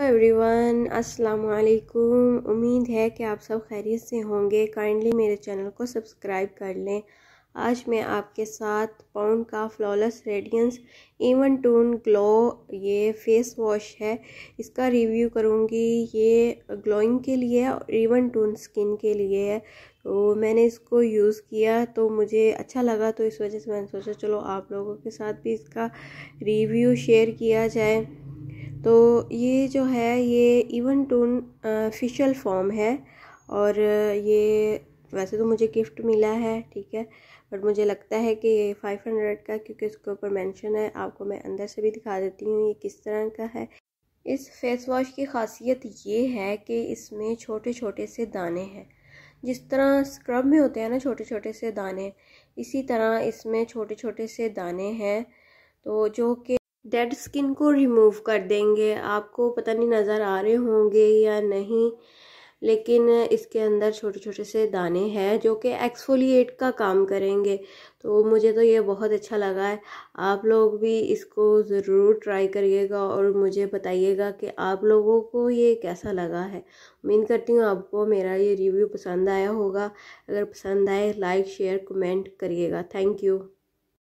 Everyone अस्सलाम वालेकुम उम्मीद है कि आप सब खैरियत से होंगे। काइंडली मेरे चैनल को सब्सक्राइब कर लें। आज मैं आपके साथ पाउंड का flawless radiance even tone glow ये फेस वॉश है। इसका रिव्यू करूँगी। ये ग्लोइंग के लिए है और इवन टून स्किन के लिए है। तो मैंने इसको यूज़ किया तो मुझे अच्छा लगा तो इस वजह से मैंने सोचा चलो आप लोगों के साथ भी इसका रिव्यू शेयर किया जाए। तो ये जो है, ये इवन टून फिशल फॉर्म है और ये वैसे तो मुझे गिफ्ट मिला है, ठीक है बट मुझे लगता है कि ये फाइव हंड्रेड का, क्योंकि इसके ऊपर मेंशन है, आपको मैं अंदर से भी दिखा देती हूँ ये किस तरह का है। इस फेस वॉश की खासियत ये है कि इसमें छोटे छोटे से दाने हैं। जिस तरह स्क्रब में होते हैं ना छोटे छोटे से दाने, इसी तरह इसमें छोटे छोटे से दाने हैं तो जो कि डेड स्किन को रिमूव कर देंगे। आपको पता नहीं नज़र आ रहे होंगे या नहीं, लेकिन इसके अंदर छोटे छोटे से दाने हैं जो कि एक्सफोलिएट का काम करेंगे। तो मुझे तो ये बहुत अच्छा लगा है। आप लोग भी इसको ज़रूर ट्राई करिएगा और मुझे बताइएगा कि आप लोगों को ये कैसा लगा है। उम्मीद करती हूँ आपको मेरा ये रिव्यू पसंद आया होगा। अगर पसंद आए लाइक शेयर कमेंट करिएगा। Thank you